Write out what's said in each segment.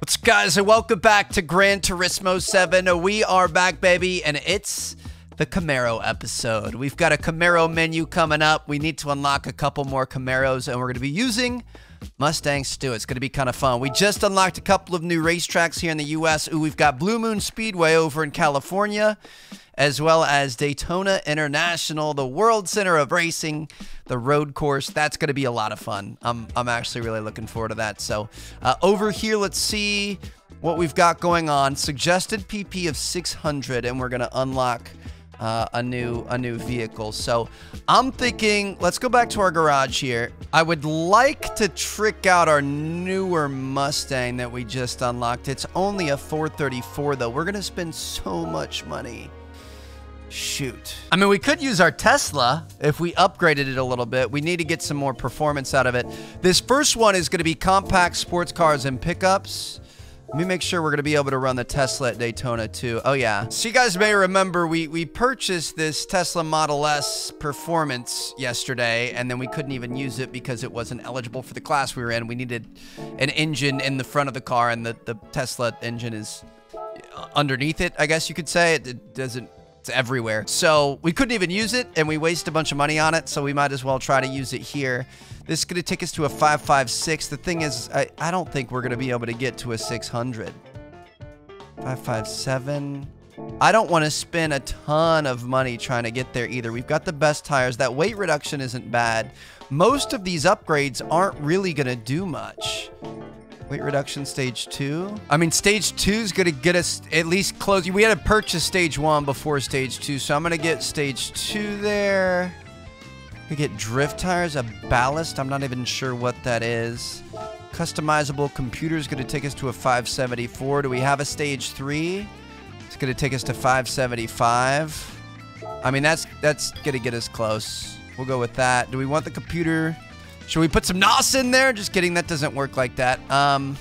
What's up, guys, and welcome back to Gran Turismo 7. We are back, baby, and it's the Camaro episode. We've got a Camaro menu coming up. We need to unlock a couple more Camaros, and we're going to be using Mustangs too. It's going to be kind of fun. We just unlocked a couple of new racetracks here in the U.S. Ooh, we've got Blue Moon Speedway over in California as well as Daytona International, the world center of racing, the road course. That's going to be a lot of fun. I'm, I'm actually really looking forward to that. So uh, over here, let's see what we've got going on. Suggested PP of 600, and we're going to unlock uh, a new a new vehicle. So I'm thinking, let's go back to our garage here. I would like to trick out our newer Mustang that we just unlocked. It's only a 434 though. We're gonna spend so much money. Shoot. I mean, we could use our Tesla if we upgraded it a little bit. We need to get some more performance out of it. This first one is going to be compact sports cars and pickups. Let me make sure we're to be able to run the Tesla at Daytona too. Oh yeah. So you guys may remember we, we purchased this Tesla Model S Performance yesterday and then we couldn't even use it because it wasn't eligible for the class we were in. We needed an engine in the front of the car and the, the Tesla engine is uh, underneath it, I guess you could say. It, it doesn't it's everywhere. So we couldn't even use it, and we waste a bunch of money on it, so we might as well try to use it here. This is going to take us to a 556. The thing is, I, I don't think we're going to be able to get to a 600. 557. I don't want to spend a ton of money trying to get there either. We've got the best tires. That weight reduction isn't bad. Most of these upgrades aren't really going to do much. Weight reduction stage two. I mean, stage two is going to get us at least close. We had to purchase stage one before stage two, so I'm going to get stage two there. We get drift tires, a ballast. I'm not even sure what that is. Customizable computer is going to take us to a 574. Do we have a stage three? It's going to take us to 575. I mean, that's that's going to get us close. We'll go with that. Do we want the computer? Should we put some NOS in there? Just kidding. That doesn't work like that. Um,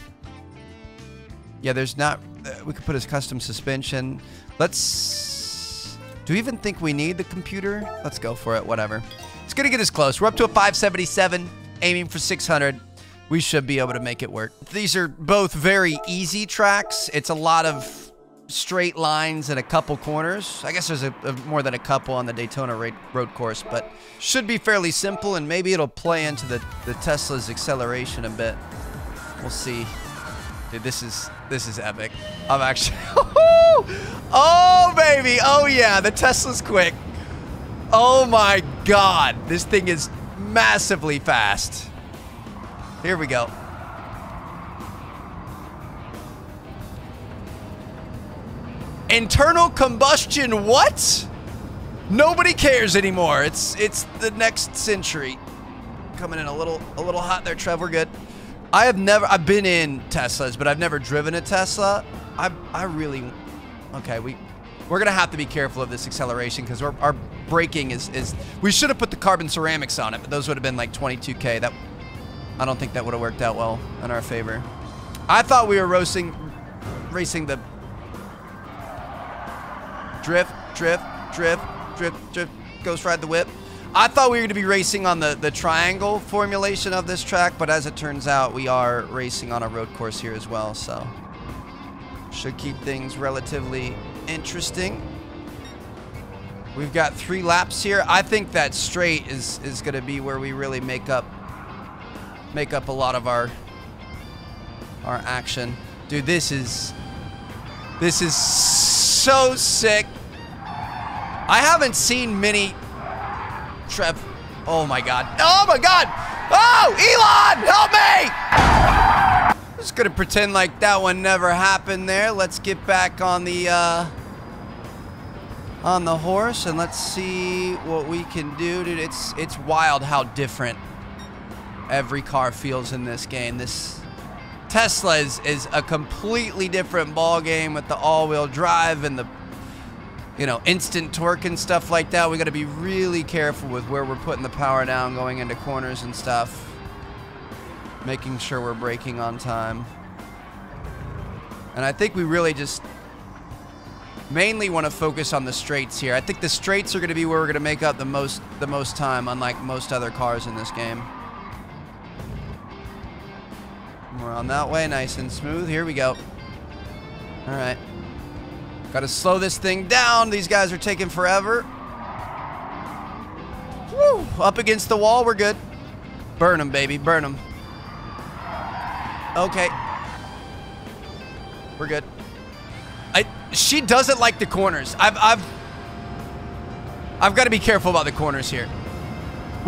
yeah, there's not... Uh, we could put his custom suspension. Let's... Do we even think we need the computer? Let's go for it. Whatever. It's to get us close. We're up to a 577, aiming for 600. We should be able to make it work. These are both very easy tracks. It's a lot of straight lines and a couple corners. I guess there's a, a, more than a couple on the Daytona road course, but should be fairly simple, and maybe it'll play into the, the Tesla's acceleration a bit. We'll see. Dude, this is this is epic. I'm actually... oh, baby! Oh, yeah, the Tesla's quick. Oh, my God. This thing is massively fast. Here we go. Internal combustion what? Nobody cares anymore. It's it's the next century. Coming in a little a little hot there, Trev. We're good. I have never I've been in Teslas, but I've never driven a Tesla. I I really Okay, we we're gonna have to be careful of this acceleration because our, our braking is is we should have put the carbon ceramics on it, but those would have been like 22k. That I don't think that would have worked out well in our favor. I thought we were roasting, racing the drift, drift, drift, drift, drift, Ghost Ride the Whip. I thought we were going to be racing on the, the triangle formulation of this track, but as it turns out, we are racing on a road course here as well, so should keep things relatively interesting. We've got three laps here. I think that straight is is going to be where we really make up make up a lot of our our action. Dude, this is this is so sick. I haven't seen many Trev. Oh my god. Oh my god. Oh, Elon, help me! Just gonna pretend like that one never happened there. Let's get back on the uh, on the horse and let's see what we can do, dude. It's it's wild how different every car feels in this game. This Tesla is, is a completely different ball game with the all-wheel drive and the you know, instant torque and stuff like that. We got to be really careful with where we're putting the power down going into corners and stuff. Making sure we're braking on time. And I think we really just mainly want to focus on the straights here. I think the straights are going to be where we're going to make up the most the most time, unlike most other cars in this game. Come around that way, nice and smooth. Here we go. All right. Got to slow this thing down. These guys are taking forever. Woo! Up against the wall, we're good. Burn them, baby, burn them. Okay. We're good. I she doesn't like the corners. I've I've I've got to be careful about the corners here.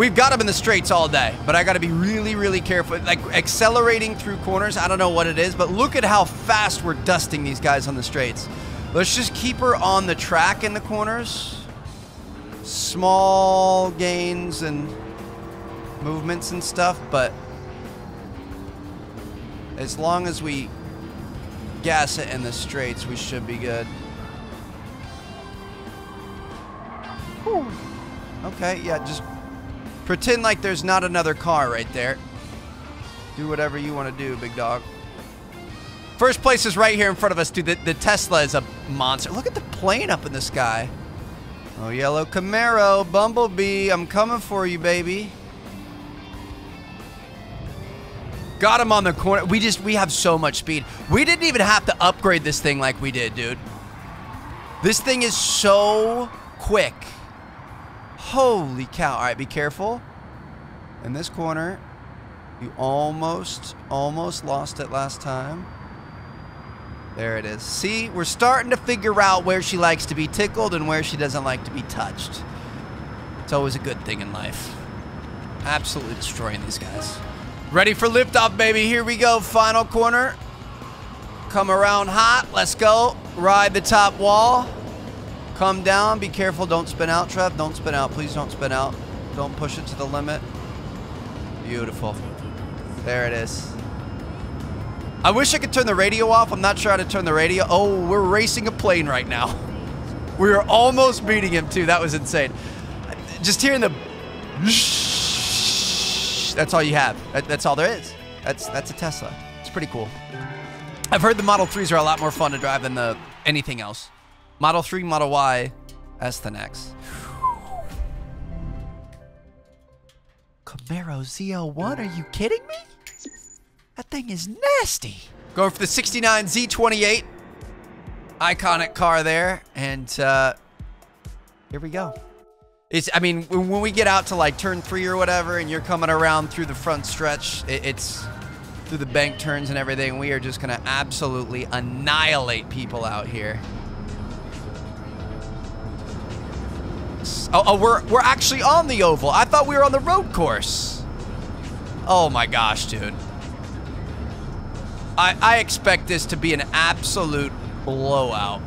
We've got them in the straights all day, but I got to be really, really careful. Like accelerating through corners, I don't know what it is, but look at how fast we're dusting these guys on the straights. Let's just keep her on the track in the corners. Small gains and movements and stuff, but as long as we gas it in the straights, we should be good. Whew. Okay, yeah, just pretend like there's not another car right there. Do whatever you want to do, big dog. First place is right here in front of us, dude. The, the Tesla is a monster. Look at the plane up in the sky. Oh, yellow Camaro, Bumblebee, I'm coming for you, baby. Got him on the corner. We just, we have so much speed. We didn't even have to upgrade this thing like we did, dude. This thing is so quick. Holy cow. All right, be careful. In this corner, you almost, almost lost it last time. There it is. See, we're starting to figure out where she likes to be tickled and where she doesn't like to be touched. It's always a good thing in life. Absolutely destroying these guys. Ready for liftoff, baby. Here we go. Final corner. Come around hot. Let's go. Ride the top wall. Come down. Be careful. Don't spin out, Trev. Don't spin out. Please don't spin out. Don't push it to the limit. Beautiful. There it is. I wish I could turn the radio off. I'm not sure how to turn the radio. Oh, we're racing a plane right now. We are almost beating him, too. That was insane. Just hearing the... That's all you have. That's all there is. That's that's a Tesla. It's pretty cool. I've heard the Model 3s are a lot more fun to drive than the anything else. Model 3, Model Y, S the next. Camaro ZL1, are you kidding me? That thing is nasty. Going for the 69 Z28. Iconic car there. And uh, here we go. It's, I mean, when we get out to like turn three or whatever, and you're coming around through the front stretch, it, it's through the bank turns and everything. We are just going to absolutely annihilate people out here. Oh, oh, we're, we're actually on the oval. I thought we were on the road course. Oh my gosh, dude. I, I expect this to be an absolute blowout.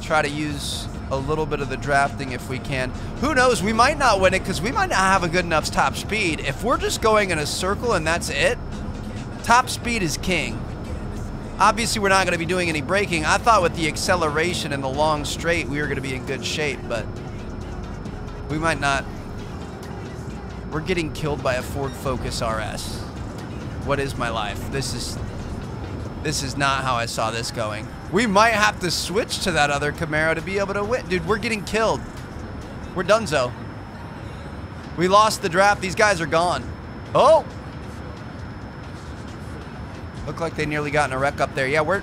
Try to use a little bit of the drafting if we can. Who knows? We might not win it because we might not have a good enough top speed. If we're just going in a circle and that's it, top speed is king. Obviously, we're not going to be doing any braking. I thought with the acceleration and the long straight, we were going to be in good shape, but we might not. We're getting killed by a Ford Focus RS. What is my life? This is this is not how I saw this going. We might have to switch to that other Camaro to be able to win. Dude, we're getting killed. We're donezo. We lost the draft. These guys are gone. Oh! Look like they nearly got in a wreck up there. Yeah, we're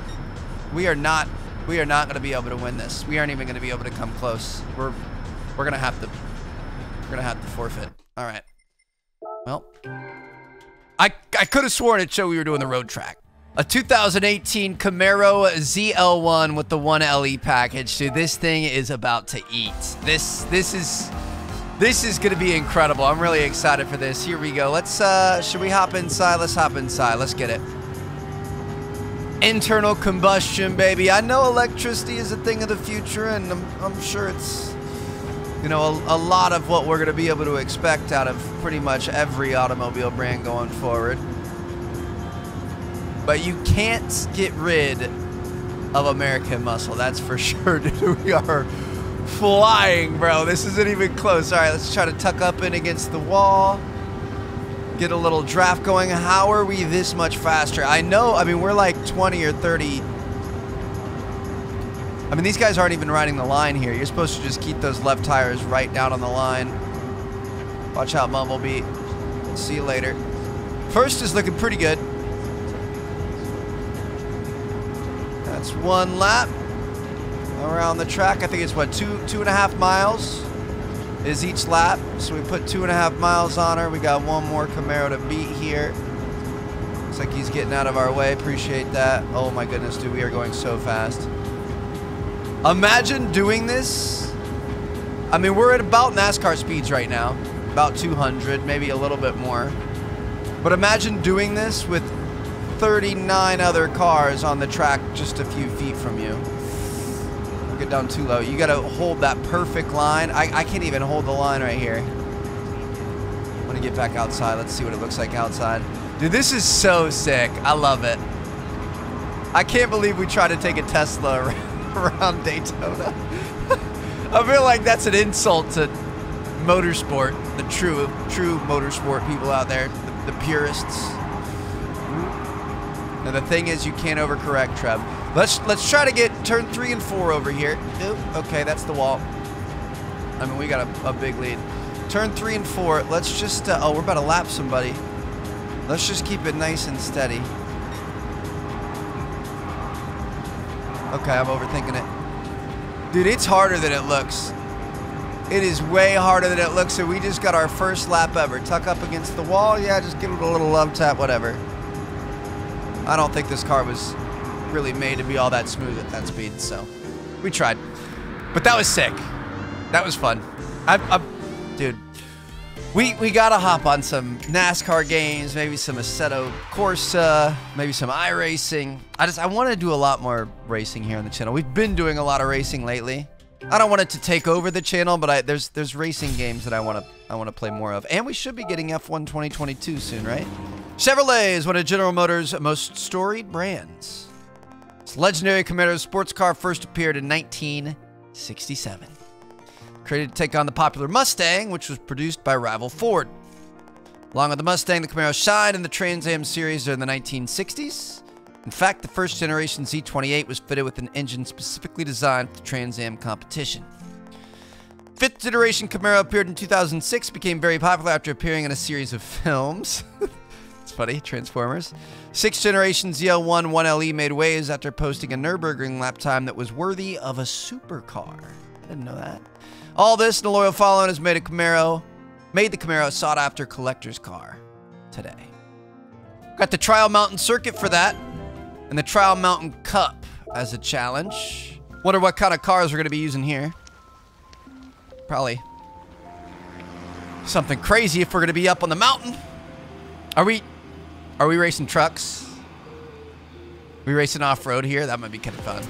we are not we are not going to be able to win this. We aren't even going to be able to come close. We're we're going to have to we're going to have to forfeit. All right. Well, I I could have sworn it showed we were doing the road track. A 2018 Camaro ZL1 with the 1LE package. Dude, this thing is about to eat. This this is this is going to be incredible. I'm really excited for this. Here we go. Let's uh should we hop inside? Let's hop inside. Let's get it. Internal combustion, baby. I know electricity is a thing of the future and I'm, I'm sure it's you know, a, a lot of what we're going to be able to expect out of pretty much every automobile brand going forward. But you can't get rid of American muscle. That's for sure, dude. We are flying, bro. This isn't even close. All right, let's try to tuck up in against the wall get a little draft going. How are we this much faster? I know, I mean, we're like 20 or 30. I mean, these guys aren't even riding the line here. You're supposed to just keep those left tires right down on the line. Watch out, Mumblebee. See you later. First is looking pretty good. That's one lap around the track. I think it's, what, two, two and a half miles? Is each lap. So we put two and a half miles on her. We got one more Camaro to beat here. Looks like he's getting out of our way. Appreciate that. Oh my goodness, dude, we are going so fast. Imagine doing this. I mean, we're at about NASCAR speeds right now. About 200, maybe a little bit more. But imagine doing this with 39 other cars on the track just a few feet from you. Get down too low. You got to hold that perfect line. I, I can't even hold the line right here. I'm to get back outside. Let's see what it looks like outside. Dude, this is so sick. I love it. I can't believe we tried to take a Tesla around Daytona. I feel like that's an insult to motorsport, the true true motorsport people out there, the, the purists. Now the thing is, you can't overcorrect, Trev. Let's let's try to get turn three and four over here. Oop, okay, that's the wall. I mean, we got a, a big lead. Turn three and four. Let's just. Uh, oh, we're about to lap somebody. Let's just keep it nice and steady. Okay, I'm overthinking it. Dude, it's harder than it looks. It is way harder than it looks, so we just got our first lap ever. Tuck up against the wall, yeah, just give it a little love tap, whatever. I don't think this car was really made to be all that smooth at that speed, so we tried. But that was sick. That was fun. I, I, dude, we we gotta hop on some NASCAR games, maybe some Assetto Corsa, maybe some iRacing. I just I want to do a lot more racing here on the channel. We've been doing a lot of racing lately. I don't want it to take over the channel, but I, there's there's racing games that I want to I want to play more of, and we should be getting F1 2022 soon, right? Chevrolet is one of General Motors' most storied brands. Its legendary Camaro sports car first appeared in 1967. Created to take on the popular Mustang, which was produced by rival Ford. Along with the Mustang, the Camaro shined in the Trans Am series during the 1960s. In fact, the first generation Z28 was fitted with an engine specifically designed for the Trans Am competition. Fifth generation Camaro appeared in 2006, became very popular after appearing in a series of films. Funny, Transformers. Sixth generation ZL1 1LE made waves after posting a Nürburgring lap time that was worthy of a supercar. I didn't know that. All this and a loyal following has made a Camaro, made the Camaro a sought after collector's car today. Got the Trial Mountain Circuit for that, and the Trial Mountain Cup as a challenge. Wonder what kind of cars we're going to be using here. Probably something crazy if we're going to be up on the mountain. Are we, are we racing trucks? we racing off-road here? That might be kind of fun.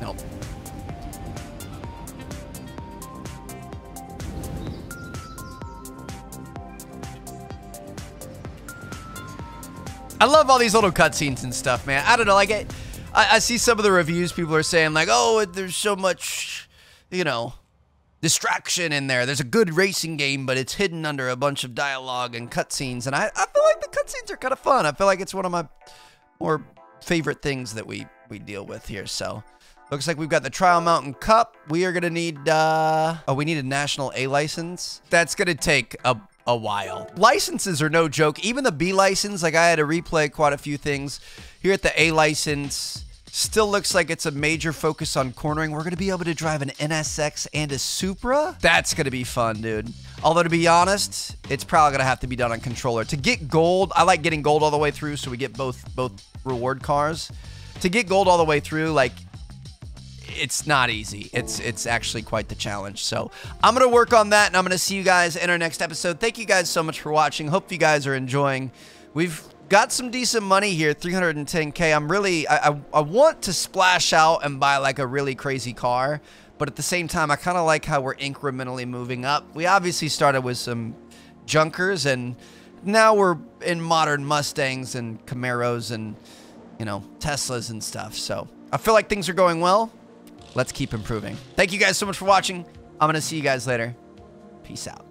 Nope. I love all these little cutscenes and stuff, man. I don't know, like I, I see some of the reviews. People are saying like, "Oh, there's so much, you know, distraction in there. There's a good racing game, but it's hidden under a bunch of dialogue and cutscenes." And I, I feel like the cutscenes are kind of fun. I feel like it's one of my more favorite things that we we deal with here. So. Looks like we've got the Trial Mountain Cup. We are going to need, uh, oh, we need a national A license. That's going to take a a while. Licenses are no joke. Even the B license, like I had to replay quite a few things. Here at the A license, still looks like it's a major focus on cornering. We're going to be able to drive an NSX and a Supra. That's going to be fun, dude. Although, to be honest, it's probably going to have to be done on controller. To get gold, I like getting gold all the way through so we get both both reward cars. To get gold all the way through, like, it's not easy. It's it's actually quite the challenge. So I'm gonna work on that, and I'm gonna see you guys in our next episode. Thank you guys so much for watching. Hope you guys are enjoying. We've got some decent money here 310k i'm really I, I, I want to splash out and buy like a really crazy car but at the same time i kind of like how we're incrementally moving up we obviously started with some junkers and now we're in modern mustangs and camaros and you know teslas and stuff so i feel like things are going well let's keep improving. Thank you guys so much for watching. I'm going to see you guys later. Peace out.